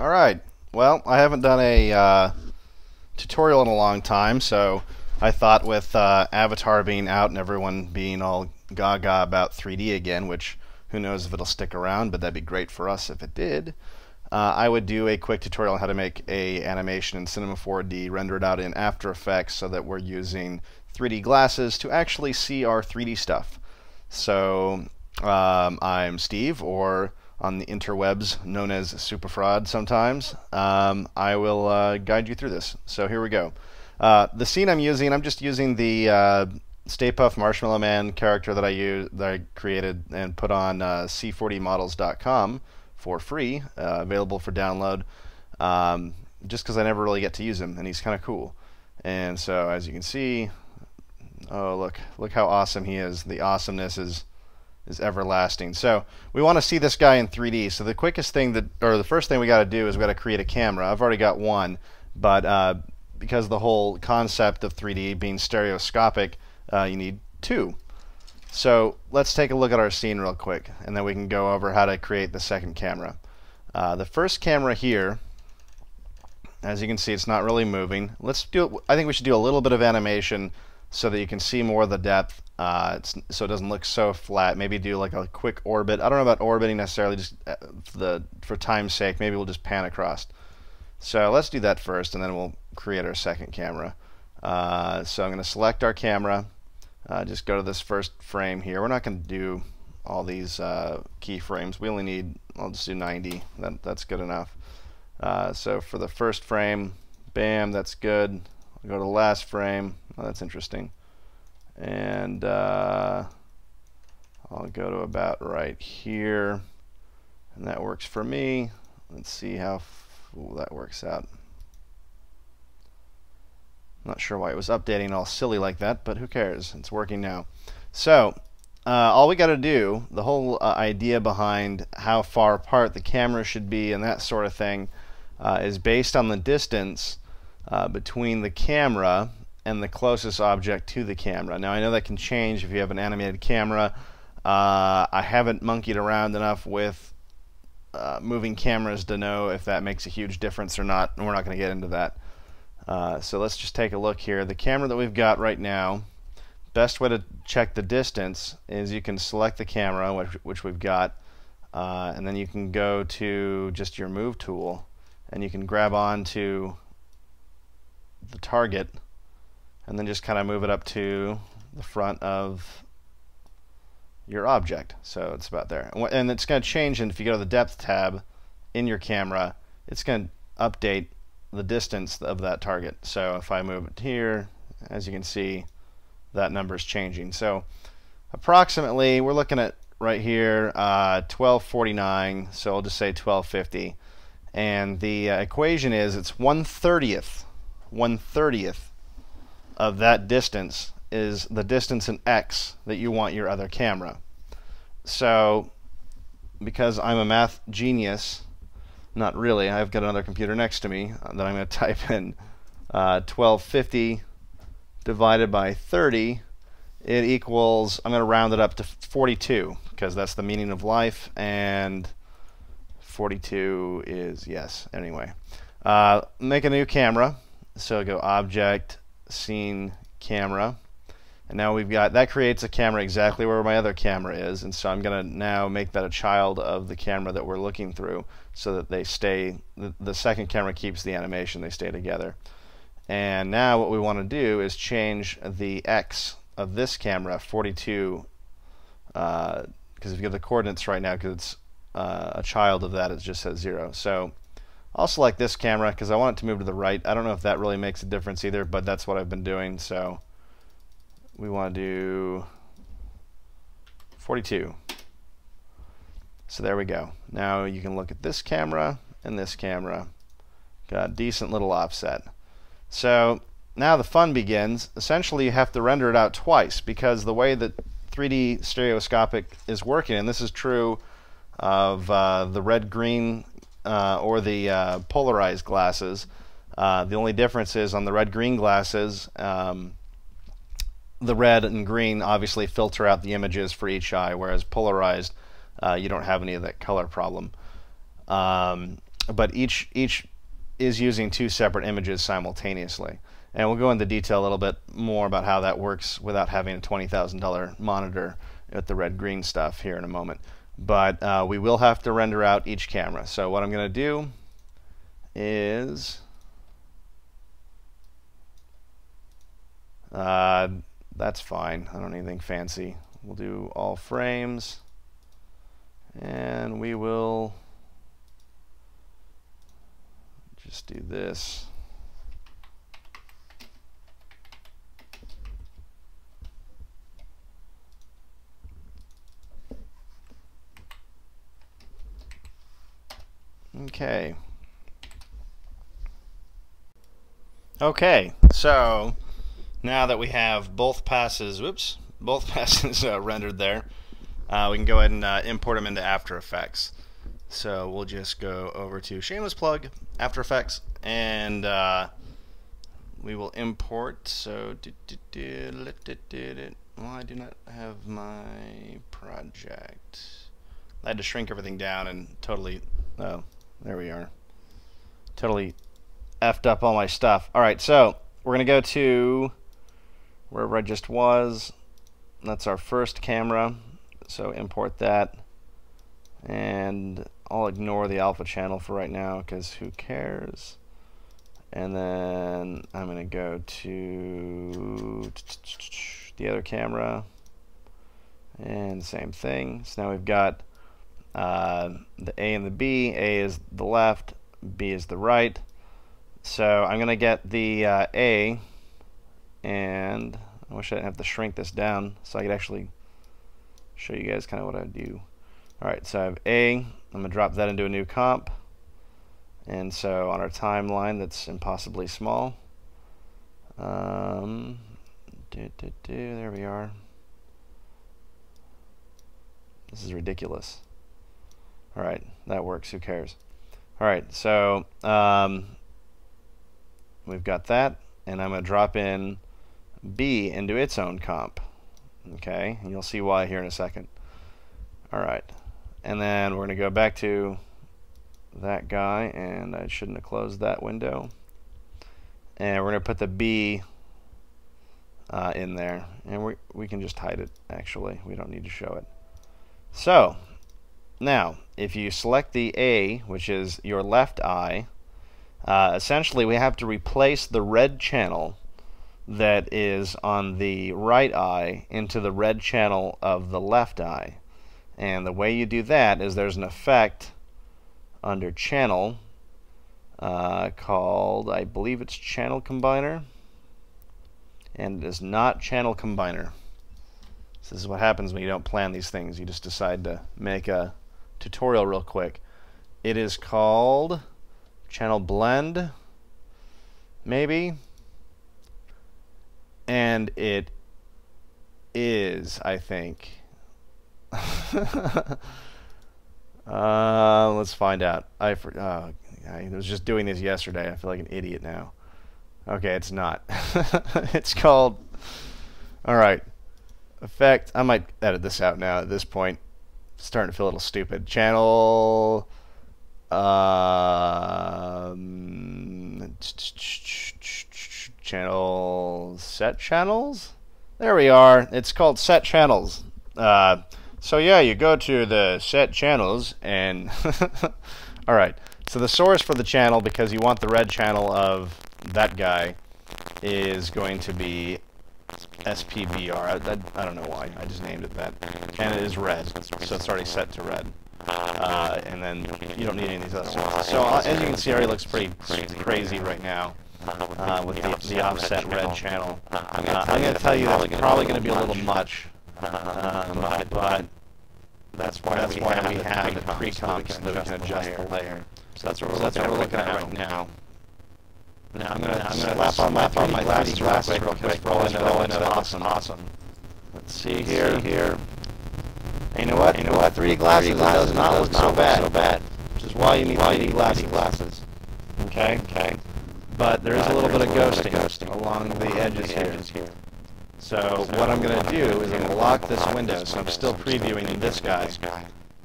All right. Well, I haven't done a uh, tutorial in a long time, so I thought with uh, Avatar being out and everyone being all gaga about 3D again, which who knows if it'll stick around, but that'd be great for us if it did. Uh, I would do a quick tutorial on how to make a animation in Cinema 4D, render it out in After Effects so that we're using 3D glasses to actually see our 3D stuff. So um, I'm Steve, or on the interwebs known as Supafraud sometimes. Um, I will uh, guide you through this. So here we go. Uh, the scene I'm using, I'm just using the uh, Stay Marshmallow Man character that I use, that I created and put on uh, c4dmodels.com for free, uh, available for download. Um, just because I never really get to use him, and he's kind of cool. And so, as you can see, oh look, look how awesome he is. The awesomeness is is everlasting. So we want to see this guy in 3D. So the quickest thing that, or the first thing we got to do is we got to create a camera. I've already got one, but uh, because the whole concept of 3D being stereoscopic, uh, you need two. So let's take a look at our scene real quick, and then we can go over how to create the second camera. Uh, the first camera here, as you can see, it's not really moving. Let's do. I think we should do a little bit of animation so that you can see more of the depth uh, so it doesn't look so flat. Maybe do like a quick orbit. I don't know about orbiting necessarily, just uh, the, for time's sake. Maybe we'll just pan across. So let's do that first, and then we'll create our second camera. Uh, so I'm going to select our camera. Uh, just go to this first frame here. We're not going to do all these uh, keyframes. We only need, I'll just do 90. That, that's good enough. Uh, so for the first frame, bam, that's good. I'll go to the last frame. Oh, that's interesting. And uh, I'll go to about right here. And that works for me. Let's see how ooh, that works out. Not sure why it was updating all silly like that, but who cares? It's working now. So, uh, all we got to do, the whole uh, idea behind how far apart the camera should be and that sort of thing, uh, is based on the distance uh, between the camera and the closest object to the camera. Now I know that can change if you have an animated camera. Uh, I haven't monkeyed around enough with uh, moving cameras to know if that makes a huge difference or not, and we're not going to get into that. Uh, so let's just take a look here. The camera that we've got right now, best way to check the distance is you can select the camera, which, which we've got, uh, and then you can go to just your move tool, and you can grab on to the target and then just kind of move it up to the front of your object. So it's about there. And it's going to change, and if you go to the depth tab in your camera, it's going to update the distance of that target. So if I move it here, as you can see, that number is changing. So approximately, we're looking at right here, uh, 1249, so I'll just say 1250. And the uh, equation is it's 1 30th, 1 30th of that distance is the distance in x that you want your other camera. So, because I'm a math genius, not really, I've got another computer next to me that I'm going to type in uh, 1250 divided by 30. It equals, I'm going to round it up to 42 because that's the meaning of life, and 42 is, yes, anyway. Uh, make a new camera. So go Object, scene camera. And now we've got, that creates a camera exactly where my other camera is. And so I'm going to now make that a child of the camera that we're looking through so that they stay, the, the second camera keeps the animation, they stay together. And now what we want to do is change the X of this camera, 42, because uh, if you give the coordinates right now, because it's uh, a child of that, it just says 0. So I'll select this camera because I want it to move to the right. I don't know if that really makes a difference either, but that's what I've been doing. So we want to do 42. So there we go. Now you can look at this camera and this camera. Got a decent little offset. So now the fun begins. Essentially, you have to render it out twice because the way that 3D stereoscopic is working, and this is true of uh, the red-green uh, or the uh, polarized glasses. Uh, the only difference is on the red-green glasses, um, the red and green obviously filter out the images for each eye, whereas polarized, uh, you don't have any of that color problem. Um, but each each is using two separate images simultaneously. And we'll go into detail a little bit more about how that works without having a $20,000 monitor with the red-green stuff here in a moment. But uh, we will have to render out each camera. So what I'm going to do is uh, that's fine. I don't need anything fancy. We'll do all frames and we will just do this. Okay. Okay, so now that we have both passes, whoops, both passes uh, rendered there, uh, we can go ahead and uh, import them into After Effects. So we'll just go over to Shameless Plug, After Effects, and uh, we will import. So, well, I do not have my project. I had to shrink everything down and totally. Oh, there we are. Totally effed up all my stuff. All right, so we're gonna go to wherever I just was. That's our first camera. So import that. And I'll ignore the alpha channel for right now because who cares? And then I'm going to go to the other camera. And same thing. So now we've got uh, the A and the B. A is the left, B is the right. So I'm going to get the uh, A, and I wish I didn't have to shrink this down so I could actually show you guys kind of what I do. Alright, so I have A, I'm going to drop that into a new comp. And so on our timeline that's impossibly small, um, do, do, do, there we are. This is ridiculous. Alright, that works, who cares? Alright, so um, we've got that, and I'm going to drop in B into its own comp. Okay, and you'll see why here in a second. Alright, and then we're going to go back to that guy, and I shouldn't have closed that window. And we're going to put the B uh, in there, and we, we can just hide it, actually. We don't need to show it. So, now, if you select the A, which is your left eye, uh, essentially we have to replace the red channel that is on the right eye into the red channel of the left eye. And the way you do that is there's an effect under channel uh, called, I believe it's channel combiner. And it is not channel combiner. So this is what happens when you don't plan these things. You just decide to make a tutorial real quick. It is called channel blend, maybe and it is, I think. uh, let's find out. I, uh, I was just doing this yesterday. I feel like an idiot now. Okay, it's not. it's called. All right. Effect. I might edit this out now at this point. Starting to feel a little stupid. Channel. Um, channel set channels. There we are. It's called set channels. Uh, so yeah, you go to the set channels and all right. So the source for the channel, because you want the red channel of that guy, is going to be SPVR. I, I, I, don't know why. I just named it that. And it is red, so it's already set to red. Uh, and then you don't need any of these other. So uh, as you can see, it already looks pretty crazy right now uh, with the, the offset red channel. Uh, I'm going to tell you that's probably going to be a little much, um, but that's why that's why we have the pre-comp so that we can adjust the layer. So that's what we're looking at right now. Now I'm gonna, I'm gonna slap on, slap on my glasses, glasses real quick for all I know it's awesome. Awesome. Let's see here. here. you know what? You know what? 3D glasses, does not look so bad. So bad. Which is why you need why 3D glasses. Okay. Okay but there is a little bit of ghosting, along the edges, here. so what I'm going to do is I'm going to lock this window, so I'm still previewing this guy.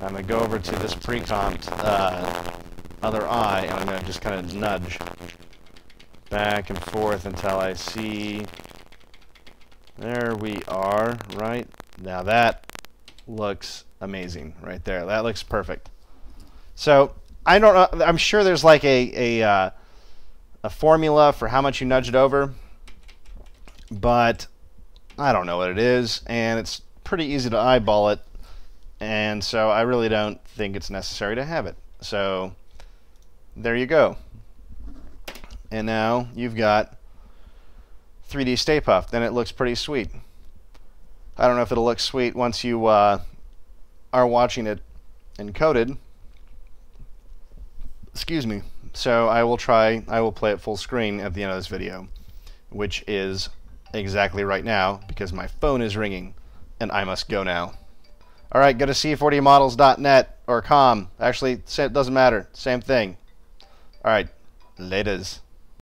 I'm going to go over to this pre-comp uh, other eye, and I'm going to just kind of nudge back and forth until I see... There we are, right? Now that looks amazing right there. That looks perfect. So, I don't know, I'm sure there's like a, a, uh, a formula for how much you nudge it over, but I don't know what it is, and it's pretty easy to eyeball it, and so I really don't think it's necessary to have it. So, there you go. And now you've got 3D Stay Puft, and it looks pretty sweet. I don't know if it'll look sweet once you uh, are watching it encoded. Excuse me. So I will try, I will play it full screen at the end of this video, which is exactly right now because my phone is ringing and I must go now. All right, go to c4dmodels.net or com. Actually, it doesn't matter. Same thing. All right, laters.